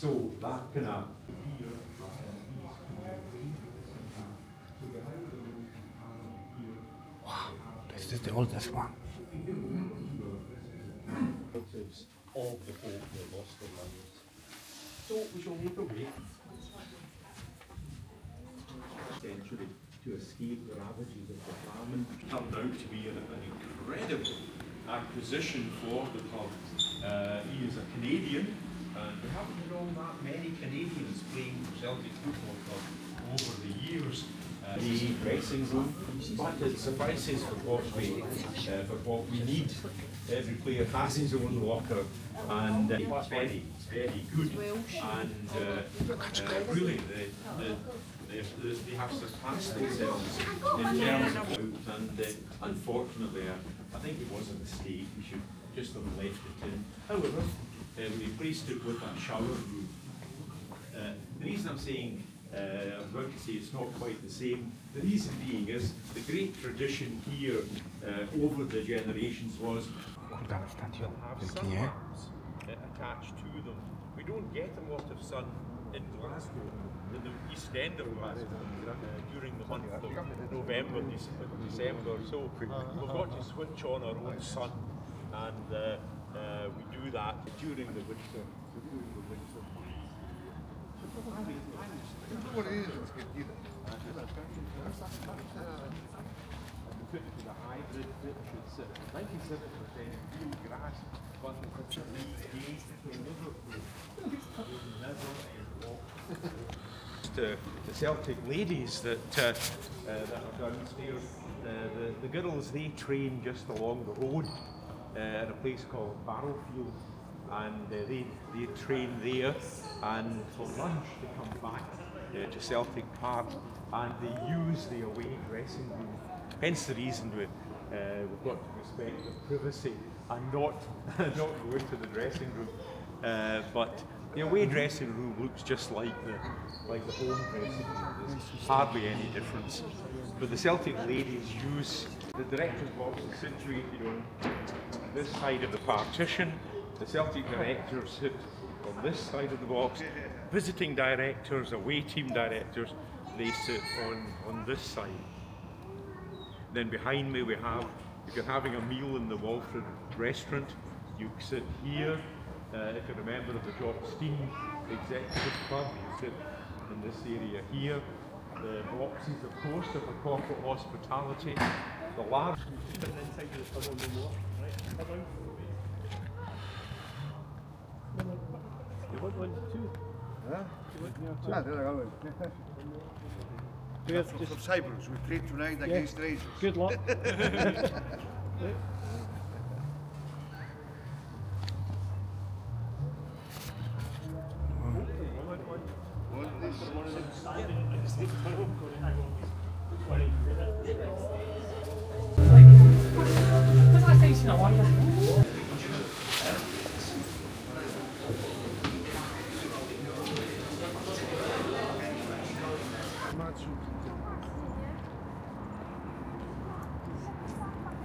So that kind of This is the oldest one. of the folk that lost their lives. So we shall make a way. Century to escape the ravages of the famine. Turned out to be an, an incredible acquisition for the club. Uh, he is a Canadian, and we haven't had all that many Canadians playing for Celtic Football Club over the years. Uh, the dressing room, but it suffices for what we, uh, for what we need. Every player has his own locker, and uh, it's very, it's very good. And uh, uh, really, the, the, they, they they have surpassed themselves in terms of out, and uh, unfortunately, uh, I think it was a mistake. We should just have left it in. However, we replaced it with a shower room. Uh, the reason I'm saying, uh, I'm going to say it's not quite the same, the reason being is the great tradition here uh, over the generations was stadion have wielki, sun nie? uh, attached to them. We don't get a lot of sun in Glasgow, in the east end of Glasgow, uh, during the month of November, Dec- December. So we've got to switch on our own sun, and uh, we do that during the winter. During the winter. put it to the hybrid bit, it's 97% real grass, but it's a gate to. The, the Celtic ladies that, uh, uh, that are downstairs, uh, the, the girls they train just along the road at a place called Barrowfield and uh, they, they train there and for lunch they come back uh, to Celtic Park and they use the away dressing room. Hence the reason we, uh, we've got to respect the privacy and not, not go into the dressing room. Uh, but the away dressing room looks just like the, like the home dressing room. There's hardly any difference. But the Celtic ladies use the director's box situated on this side of the partition. The Celtic directors sit on this side of the box. Visiting directors, away team directors, they sit on, on this side. Then behind me we have, if you're having a meal in the Walfrid restaurant, you sit here. Uh, if you're a member of the Jock Stein Executive Club, you sit in this area here. The boxes, of course, are for corporate hospitality. The large Good, From, from Cyprus, we play tonight against Rangers. good luck. What is Because I think, you know, I